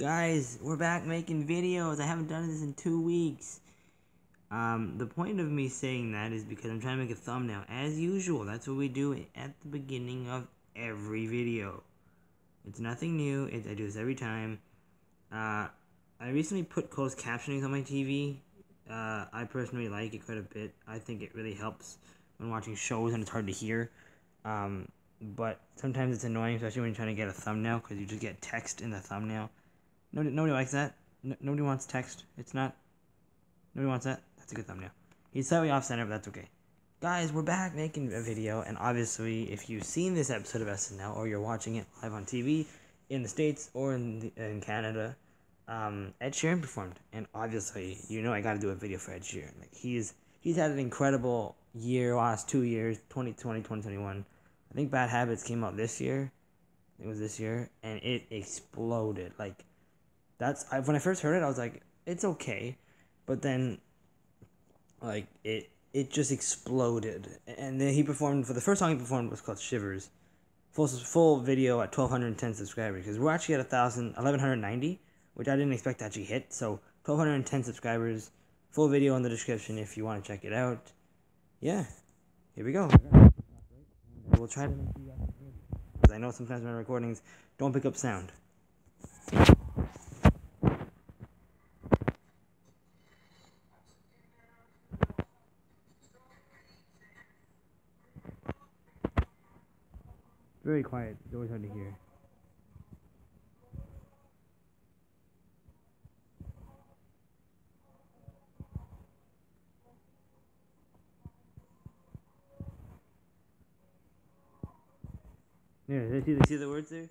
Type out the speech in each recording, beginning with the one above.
Guys, we're back making videos. I haven't done this in two weeks. Um, the point of me saying that is because I'm trying to make a thumbnail. As usual, that's what we do at the beginning of every video. It's nothing new. It, I do this every time. Uh, I recently put closed captioning on my TV. Uh, I personally like it quite a bit. I think it really helps when watching shows and it's hard to hear. Um, but sometimes it's annoying, especially when you're trying to get a thumbnail, because you just get text in the thumbnail. Nobody, nobody likes that. No, nobody wants text. It's not. Nobody wants that. That's a good thumbnail. He's slightly off center, but that's okay. Guys, we're back making a video, and obviously, if you've seen this episode of SNL or you're watching it live on TV in the States or in, the, in Canada, um, Ed Sheeran performed, and obviously, you know I got to do a video for Ed Sheeran. Like he's he's had an incredible year, last two years, 2020, 2021. I think Bad Habits came out this year. It was this year, and it exploded. Like that's I, when I first heard it, I was like, it's okay, but then like it it just exploded. And then he performed for the first song he performed was called Shivers. Full full video at 1210 subscribers because we're actually at 1000 1190, which I didn't expect to actually hit. So 1210 subscribers. Full video in the description if you want to check it out. Yeah, here we go. We'll try to I know sometimes my recordings don't pick up sound. Very quiet. It's always hard to hear. Yeah, see, see the words there?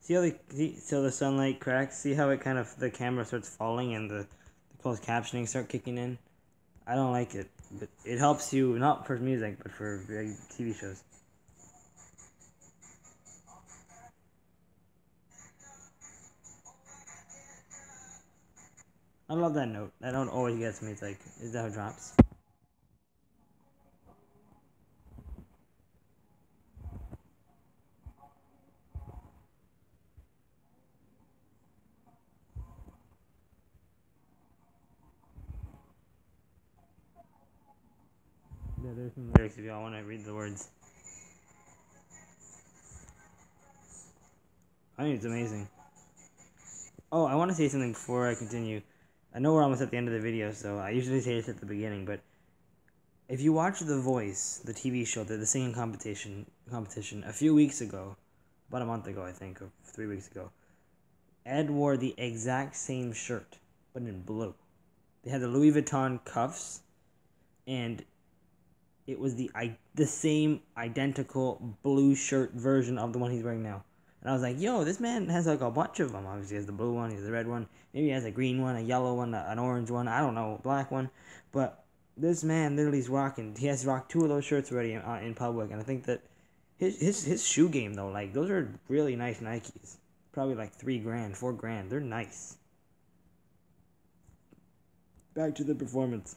See how the see, so the sunlight cracks. See how it kind of the camera starts falling and the, the closed captioning start kicking in. I don't like it, but it helps you not for music but for TV shows. I love that note. That note always gets me. It's like, is that how it drops? Yeah, there's some lyrics if y'all want to read the words. I think it's amazing. Oh, I want to say something before I continue. I know we're almost at the end of the video, so I usually say this at the beginning, but if you watch The Voice, the TV show, the, the singing competition, competition, a few weeks ago, about a month ago, I think, or three weeks ago, Ed wore the exact same shirt, but in blue. They had the Louis Vuitton cuffs, and it was the the same identical blue shirt version of the one he's wearing now. And I was like, yo, this man has like a bunch of them. Obviously, he has the blue one, he has the red one. Maybe he has a green one, a yellow one, an orange one. I don't know, black one. But this man literally is rocking. He has rocked two of those shirts already in, uh, in public. And I think that his, his, his shoe game, though, like, those are really nice Nikes. Probably like three grand, four grand. They're nice. Back to the performance.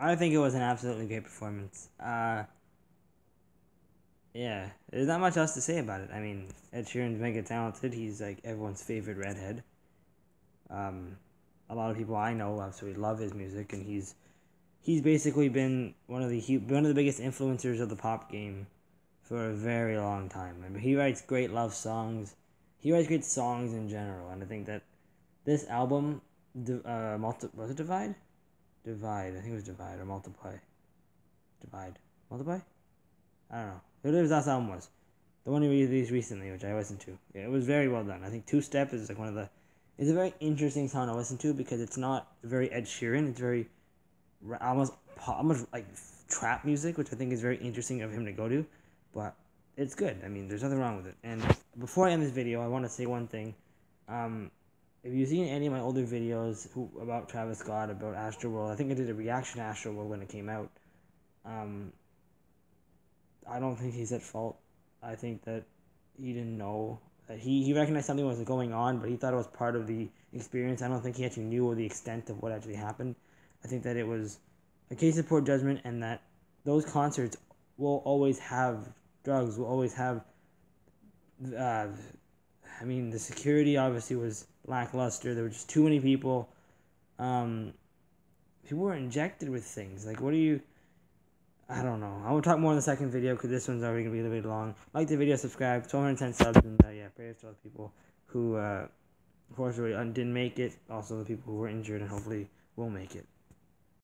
I think it was an absolutely great performance. Uh, yeah, there's not much else to say about it. I mean, Ed Sheeran's mega talented. He's like everyone's favorite redhead. Um, a lot of people I know absolutely love his music, and he's he's basically been one of the he, one of the biggest influencers of the pop game for a very long time. I mean, he writes great love songs. He writes great songs in general, and I think that this album, uh, multi, was it Divide? Divide. I think it was divide or multiply. Divide. Multiply? I don't know. Whatever that album was. The one he released recently, which I listened to. Yeah, it was very well done. I think Two Step is like one of the. It's a very interesting song to listen to because it's not very Ed Sheeran. It's very almost almost like trap music, which I think is very interesting of him to go to. But it's good. I mean, there's nothing wrong with it. And before I end this video, I want to say one thing. Um, if you've seen any of my older videos about Travis Scott, about Astroworld, I think I did a reaction to Astroworld when it came out. Um, I don't think he's at fault. I think that he didn't know that he he recognized something was going on, but he thought it was part of the experience. I don't think he actually knew the extent of what actually happened. I think that it was a case of poor judgment, and that those concerts will always have drugs. Will always have. Uh, I mean, the security obviously was lackluster. There were just too many people. Um, people were injected with things. Like, what do you? I don't know. I will talk more in the second video because this one's already gonna be a little bit long. Like the video, subscribe. 1210 subs, and uh, yeah, prayers to all the people who, uh, unfortunately, didn't make it. Also, the people who were injured, and hopefully will make it.